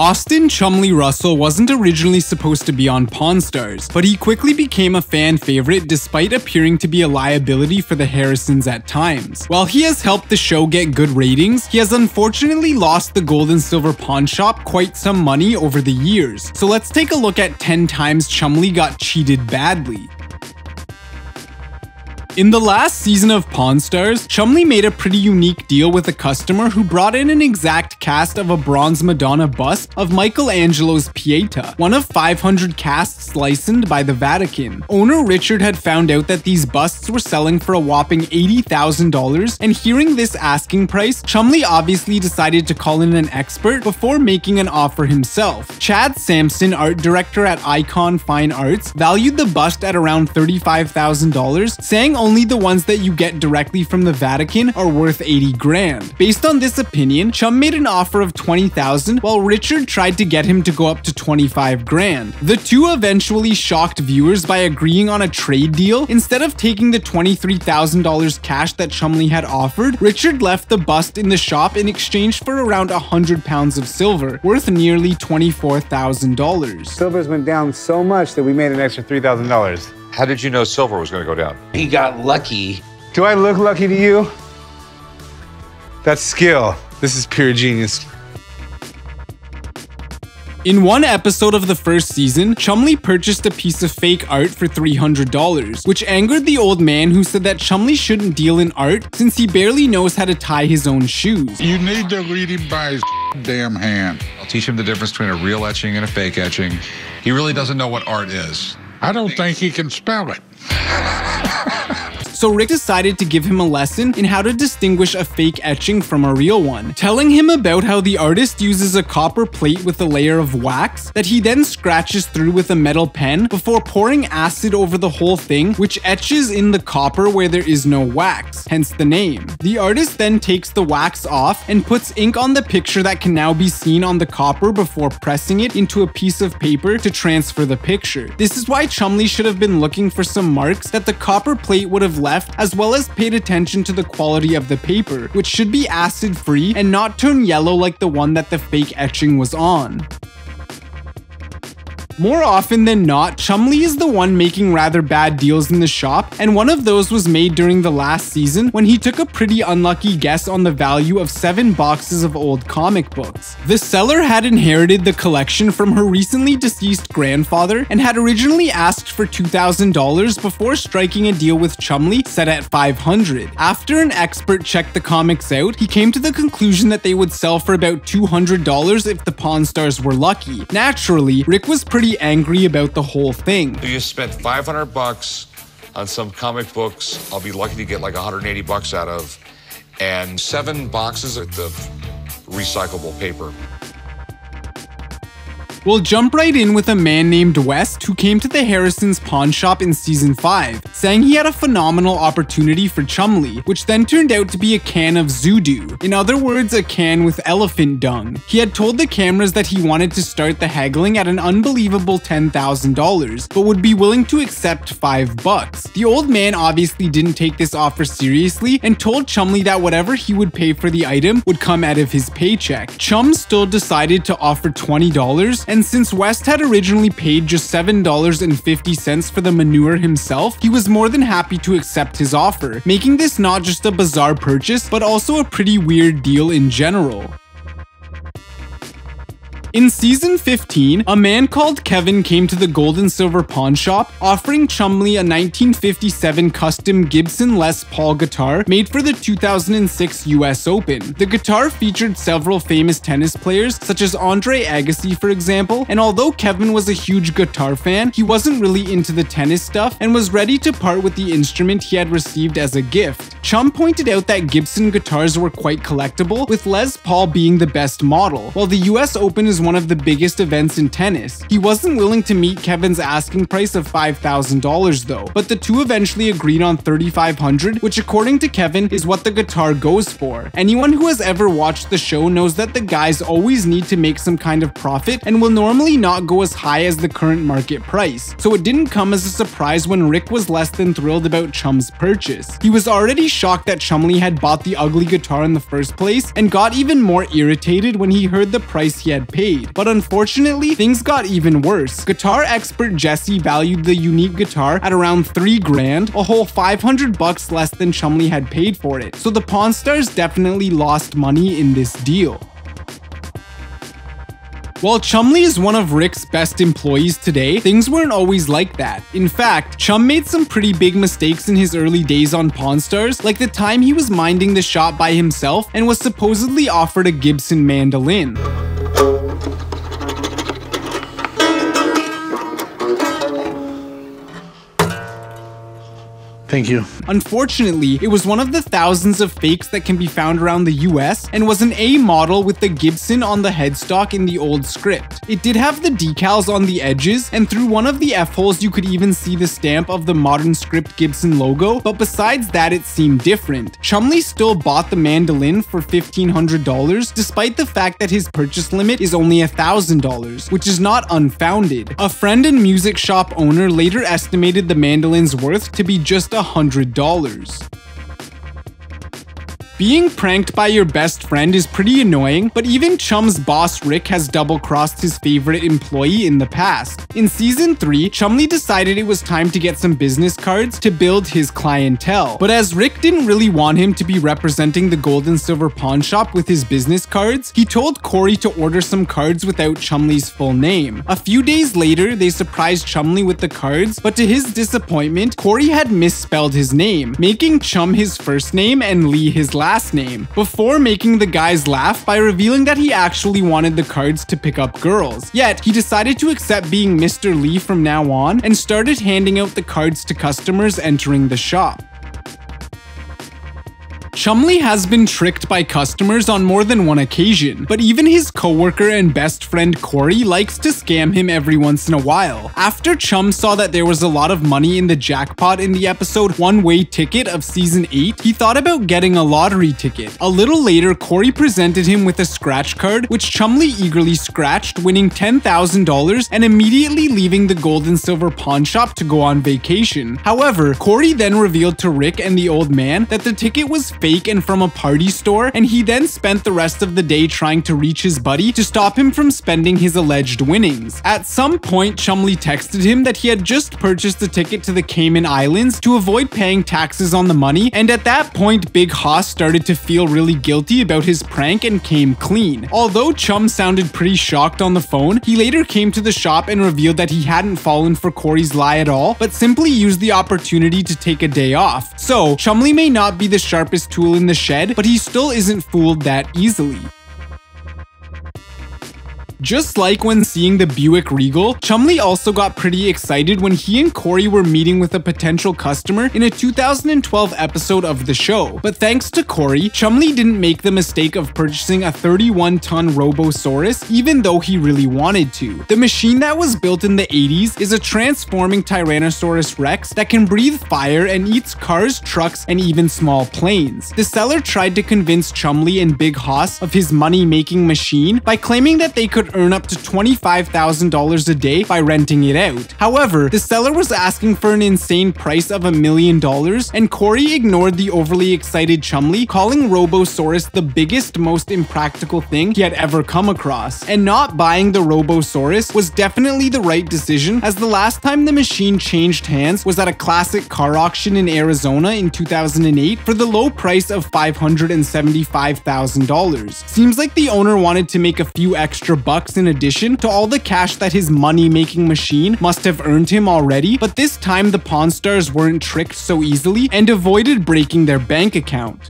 Austin Chumlee Russell wasn't originally supposed to be on Pawn Stars, but he quickly became a fan favorite despite appearing to be a liability for the Harrisons at times. While he has helped the show get good ratings, he has unfortunately lost the gold and silver pawn shop quite some money over the years. So let's take a look at 10 times Chumlee got cheated badly. In the last season of Pawn Stars, Chumlee made a pretty unique deal with a customer who brought in an exact cast of a bronze Madonna bust of Michelangelo's Pieta, one of 500 casts licensed by the Vatican. Owner Richard had found out that these busts were selling for a whopping $80,000, and hearing this asking price, Chumlee obviously decided to call in an expert before making an offer himself. Chad Sampson, art director at Icon Fine Arts, valued the bust at around $35,000, saying only the ones that you get directly from the Vatican are worth 80 grand. Based on this opinion, Chum made an offer of 20,000 while Richard tried to get him to go up to 25 grand. The two eventually shocked viewers by agreeing on a trade deal. Instead of taking the $23,000 cash that Chumlee had offered, Richard left the bust in the shop in exchange for around 100 pounds of silver, worth nearly $24,000. Silver's went down so much that we made an extra $3,000. How did you know silver was going to go down? He got lucky. Do I look lucky to you? That's skill. This is pure genius. In one episode of the first season, Chumlee purchased a piece of fake art for $300, which angered the old man who said that Chumlee shouldn't deal in art since he barely knows how to tie his own shoes. You need to lead him by his damn hand. I'll teach him the difference between a real etching and a fake etching. He really doesn't know what art is. I don't think he can spell it. So Rick decided to give him a lesson in how to distinguish a fake etching from a real one, telling him about how the artist uses a copper plate with a layer of wax that he then scratches through with a metal pen before pouring acid over the whole thing, which etches in the copper where there is no wax, hence the name. The artist then takes the wax off and puts ink on the picture that can now be seen on the copper before pressing it into a piece of paper to transfer the picture. This is why Chumlee should have been looking for some marks that the copper plate would have left left, as well as paid attention to the quality of the paper, which should be acid free and not turn yellow like the one that the fake etching was on. More often than not, Chumlee is the one making rather bad deals in the shop, and one of those was made during the last season when he took a pretty unlucky guess on the value of 7 boxes of old comic books. The seller had inherited the collection from her recently deceased grandfather and had originally asked for $2,000 before striking a deal with Chumlee set at 500. After an expert checked the comics out, he came to the conclusion that they would sell for about $200 if the Pawn Stars were lucky. Naturally, Rick was pretty angry about the whole thing. You spent 500 bucks on some comic books. I'll be lucky to get like 180 bucks out of, and seven boxes of the recyclable paper. We'll jump right in with a man named West who came to the Harrisons pawn shop in season 5, saying he had a phenomenal opportunity for Chumlee, which then turned out to be a can of Zoodoo, in other words, a can with elephant dung. He had told the cameras that he wanted to start the haggling at an unbelievable $10,000, but would be willing to accept 5 bucks. The old man obviously didn't take this offer seriously and told Chumlee that whatever he would pay for the item would come out of his paycheck. Chum still decided to offer $20 and since West had originally paid just $7.50 for the manure himself, he was more than happy to accept his offer, making this not just a bizarre purchase, but also a pretty weird deal in general. In season 15, a man called Kevin came to the gold and silver pawn shop, offering Chumlee a 1957 custom Gibson Les Paul guitar made for the 2006 US Open. The guitar featured several famous tennis players, such as Andre Agassi for example, and although Kevin was a huge guitar fan, he wasn't really into the tennis stuff and was ready to part with the instrument he had received as a gift. Chum pointed out that Gibson guitars were quite collectible, with Les Paul being the best model. While the US Open is one of the biggest events in tennis. He wasn't willing to meet Kevin's asking price of $5,000 though, but the two eventually agreed on 3,500, which according to Kevin is what the guitar goes for. Anyone who has ever watched the show knows that the guys always need to make some kind of profit and will normally not go as high as the current market price. So it didn't come as a surprise when Rick was less than thrilled about Chum's purchase. He was already shocked that Chumlee had bought the ugly guitar in the first place and got even more irritated when he heard the price he had paid But unfortunately, things got even worse. Guitar expert Jesse valued the unique guitar at around 3 grand, a whole 500 bucks less than Chumlee had paid for it. So the Pawn Stars definitely lost money in this deal. While Chumlee is one of Rick's best employees today, things weren't always like that. In fact, Chum made some pretty big mistakes in his early days on Pawn Stars, like the time he was minding the shop by himself and was supposedly offered a Gibson mandolin. Thank you. Unfortunately, it was one of the thousands of fakes that can be found around the US and was an A model with the Gibson on the headstock in the old script. It did have the decals on the edges, and through one of the F-holes you could even see the stamp of the modern script Gibson logo, but besides that it seemed different. Chumlee still bought the mandolin for $1,500 despite the fact that his purchase limit is only $1,000, which is not unfounded. A friend and music shop owner later estimated the mandolin's worth to be just $100. Being pranked by your best friend is pretty annoying, but even Chum's boss Rick has double-crossed his favorite employee in the past. In season 3, Chumlee decided it was time to get some business cards to build his clientele. But as Rick didn't really want him to be representing the gold and silver pawn shop with his business cards, he told Corey to order some cards without Chumlee's full name. A few days later, they surprised Chumley with the cards, but to his disappointment, Corey had misspelled his name, making Chum his first name and Lee his last last name, before making the guys laugh by revealing that he actually wanted the cards to pick up girls. Yet, he decided to accept being Mr. Lee from now on and started handing out the cards to customers entering the shop. Chumlee has been tricked by customers on more than one occasion, but even his coworker and best friend Corey likes to scam him every once in a while. After Chum saw that there was a lot of money in the jackpot in the episode One Way Ticket of season 8, he thought about getting a lottery ticket. A little later, Corey presented him with a scratch card, which Chumlee eagerly scratched, winning $10,000 and immediately leaving the gold and silver pawn shop to go on vacation. However, Corey then revealed to Rick and the old man that the ticket was fake fake and from a party store, and he then spent the rest of the day trying to reach his buddy to stop him from spending his alleged winnings. At some point, Chumlee texted him that he had just purchased a ticket to the Cayman Islands to avoid paying taxes on the money, and at that point, Big Hoss started to feel really guilty about his prank and came clean. Although Chum sounded pretty shocked on the phone, he later came to the shop and revealed that he hadn't fallen for Corey's lie at all, but simply used the opportunity to take a day off. So, Chumlee may not be the sharpest tool in the shed, but he still isn't fooled that easily. Just like when seeing the Buick Regal, Chumlee also got pretty excited when he and Corey were meeting with a potential customer in a 2012 episode of the show. But thanks to Corey, Chumlee didn't make the mistake of purchasing a 31-ton Robosaurus even though he really wanted to. The machine that was built in the 80s is a transforming Tyrannosaurus Rex that can breathe fire and eats cars, trucks, and even small planes. The seller tried to convince Chumlee and Big Hoss of his money-making machine by claiming that they could earn up to $25,000 a day by renting it out. However, the seller was asking for an insane price of a million dollars, and Corey ignored the overly excited Chumlee, calling Robosaurus the biggest, most impractical thing he had ever come across. And not buying the Robosaurus was definitely the right decision, as the last time the machine changed hands was at a classic car auction in Arizona in 2008 for the low price of $575,000. Seems like the owner wanted to make a few extra bucks bucks in addition to all the cash that his money-making machine must have earned him already, but this time the Pawn Stars weren't tricked so easily and avoided breaking their bank account.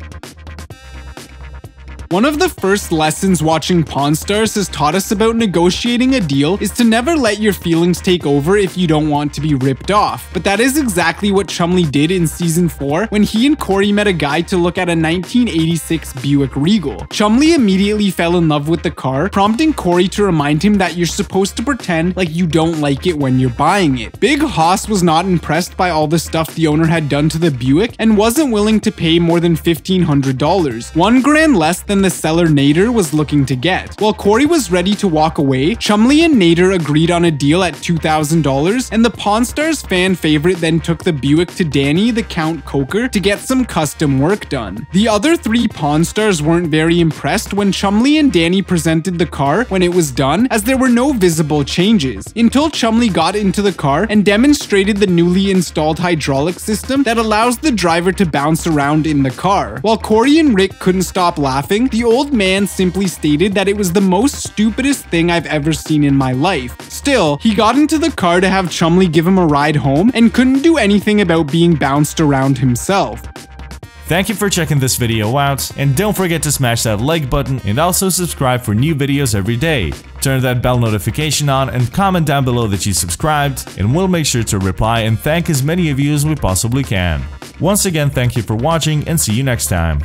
One of the first lessons watching Pawn Stars has taught us about negotiating a deal is to never let your feelings take over if you don't want to be ripped off. But that is exactly what Chumlee did in season 4 when he and Corey met a guy to look at a 1986 Buick Regal. Chumlee immediately fell in love with the car, prompting Corey to remind him that you're supposed to pretend like you don't like it when you're buying it. Big Hoss was not impressed by all the stuff the owner had done to the Buick and wasn't willing to pay more than $1,500, one grand less than the seller Nader was looking to get. While Corey was ready to walk away, Chumlee and Nader agreed on a deal at $2,000, and the Pawn Stars fan favorite then took the Buick to Danny the Count Koker to get some custom work done. The other three Pawn Stars weren't very impressed when Chumlee and Danny presented the car when it was done, as there were no visible changes, until Chumlee got into the car and demonstrated the newly installed hydraulic system that allows the driver to bounce around in the car. While Corey and Rick couldn't stop laughing, the old man simply stated that it was the most stupidest thing I've ever seen in my life. Still, he got into the car to have Chumlee give him a ride home and couldn't do anything about being bounced around himself. Thank you for checking this video out, and don't forget to smash that like button and also subscribe for new videos every day. Turn that bell notification on and comment down below that you subscribed, and we'll make sure to reply and thank as many of you as we possibly can. Once again, thank you for watching and see you next time.